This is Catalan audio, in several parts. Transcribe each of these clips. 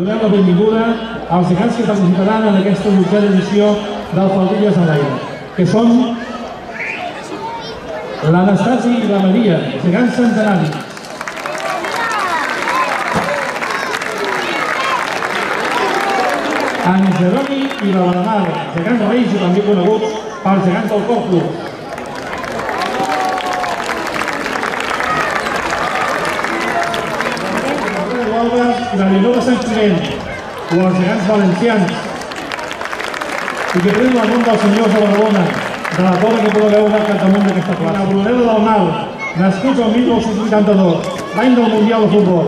donem la benvinguda als gegants que participaran en aquesta dotzena edició del Faldilles en l'aire, que són l'Anastasi i la Maria, gegants centenaris. En Jeroni i la Balamar, gegants reis i també coneguts pels gegants del Corpus. Leonor de Sant Climent, o els gegants valencians, i que tenen el nom dels senyors de Badalona, de la torre que podeu veure al capdamunt d'aquesta plaça. La Brunera del Mal, nascuts el 1982, l'any del Mundial de Futbol.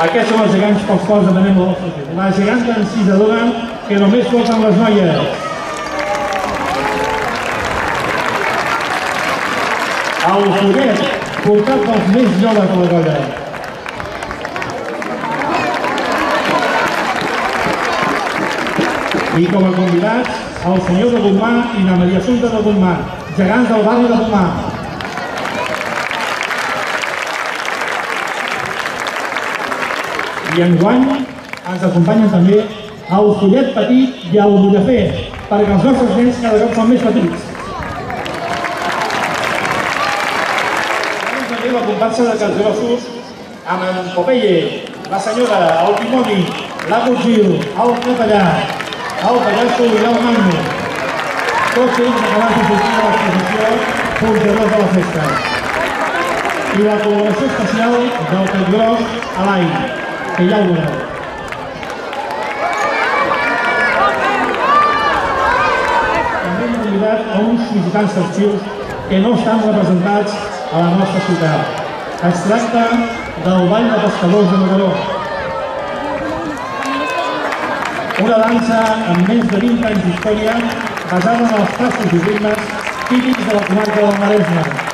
Aquests són els gegants pels quals demanem ajuda. La geganta encisadora que només porten les noies. El follet portat pels més joves de la colla. I com a convidats, el senyor de Gomà i la Maria Assumpta de Gomà, gegants del barri de Gomà. I enguany ens acompanyen també el follet petit i el bullafer, perquè els nostres nens cada cop són més petits. Tenim la comparsa de Casgrossos amb en Popeye, la senyora, el Timoni, l'Ago Gil, el capellà, el pallasso i el Magno. Tots ells acabats de sortir de l'exposició portadors de la festa. I la col·laboració especial del Catgros a l'aire que ja ho veureu. També hem convidat a uns visitants arxius que no estan representats a la nostra ciutat. Es tracta del Ball de Pescadors de Mataró. Una dansa amb més de 20 anys d'història basada en els passos i ritmes típics de la comarca del Maresme.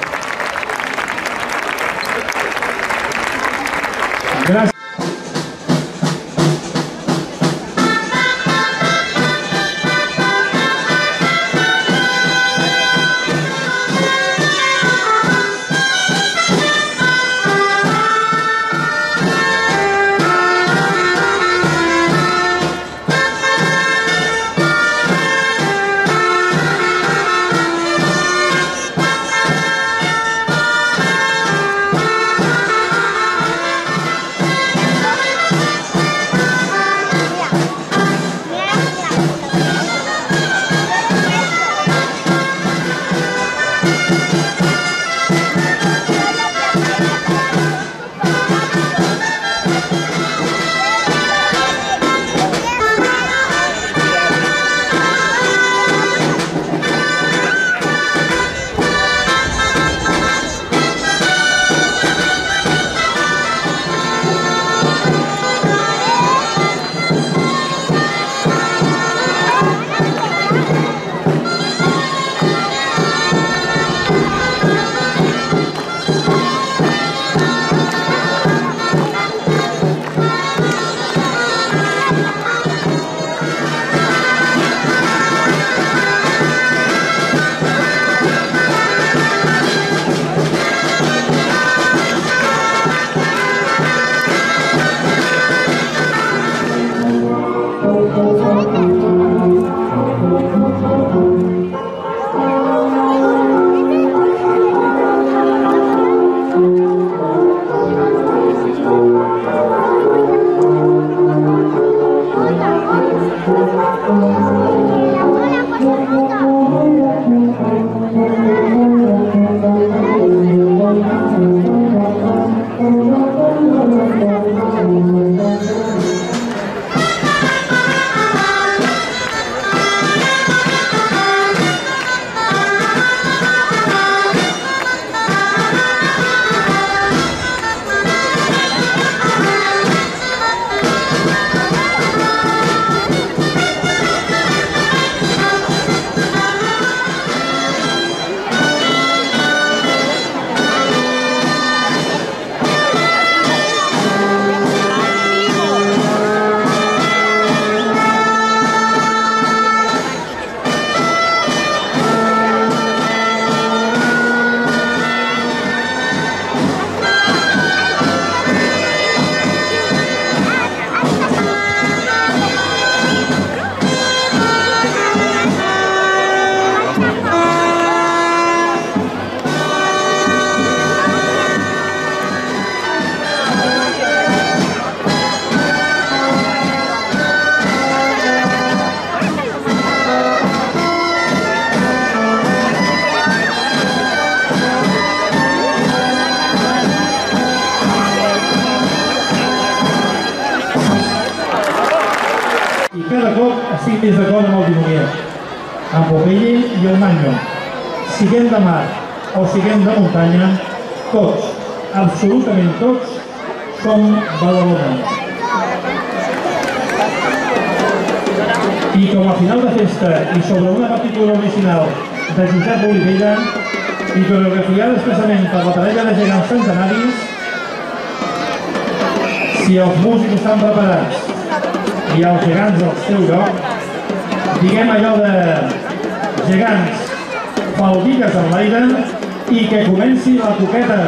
Cada cop estic més d'acord amb el dimoniet, amb Popeye i el Manyo. Siguem de mar o siguem de muntanya, tots, absolutament tots, som Badalona. I com a final de festa i sobre una partitura original de Josep Olivella i coreografiada expressament per la parella de gegants centenaris, si els músics estan preparats i els gegants al seu lloc, diguem allò de gegants, faldigues en l'aire i que comenci la coqueta